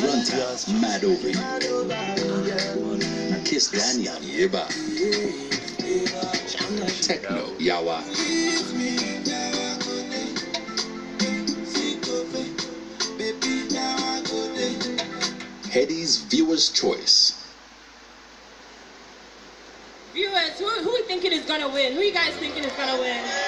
Runtown's mad over you. Kiss. Yeba. Tekno. Yawa. Viewer's Choice. Viewers, who, who we thinking is gonna win? Who you guys thinking is gonna win?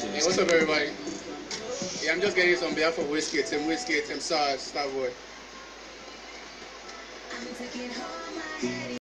Hey, what's up, everybody? Yeah, I'm just getting this on behalf of Wizkid, Tim Wizkid, Tim Sars, Starboy.